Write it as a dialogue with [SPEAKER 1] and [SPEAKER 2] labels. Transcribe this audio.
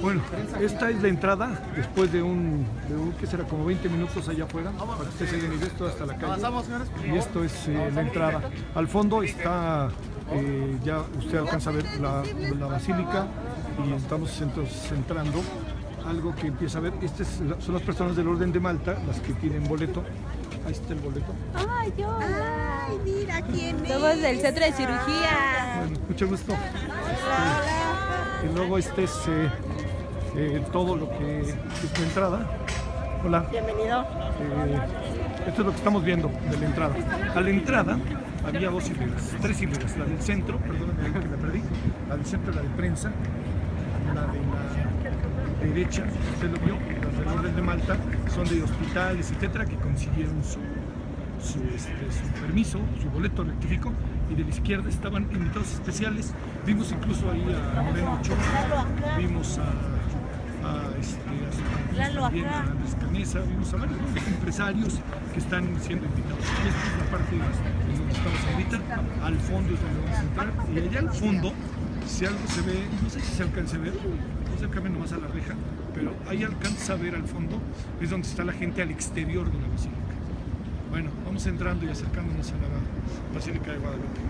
[SPEAKER 1] Bueno, esta es la entrada después de un, de un que será como 20 minutos allá afuera, para que se den esto hasta la calle. Y esto es eh, la entrada. Al fondo está, eh, ya usted alcanza a ver la, la basílica y estamos entonces entrando. Algo que empieza a ver, estas son las personas del orden de Malta, las que tienen boleto. Ahí está el boleto.
[SPEAKER 2] Ay, yo.
[SPEAKER 3] Ay, mira quién es.
[SPEAKER 2] Somos del centro de cirugía.
[SPEAKER 1] Bueno, mucho gusto. Este, y luego este es eh, eh, todo lo que es la entrada. Hola.
[SPEAKER 2] Bienvenido.
[SPEAKER 1] Eh, esto es lo que estamos viendo de la entrada. A la entrada había dos hileras, tres hileras. La del centro, perdóname que me perdí, la del centro, la de prensa, la de la derecha, usted lo vio, las del orden de Malta, son de hospitales, etcétera, que consiguieron su, su, este, su permiso, su boleto rectificó, y de la izquierda estaban invitados especiales. Vimos incluso ahí a Moreno Ochoa, vimos a, a, este, a su-
[SPEAKER 2] Lalo
[SPEAKER 1] también
[SPEAKER 2] acá.
[SPEAKER 1] a Andrés Canesa, vimos a varios empresarios que están siendo invitados. Y esta es la parte en donde estamos ahorita, al fondo es donde vamos a entrar, y allá al fondo, si algo se ve, no sé si se alcanza a ver, acércame nomás a la reja, pero ahí alcanza a ver al fondo, es donde está la gente al exterior de la basílica. Bueno, vamos entrando y acercándonos a la Basílica de Guadalupe.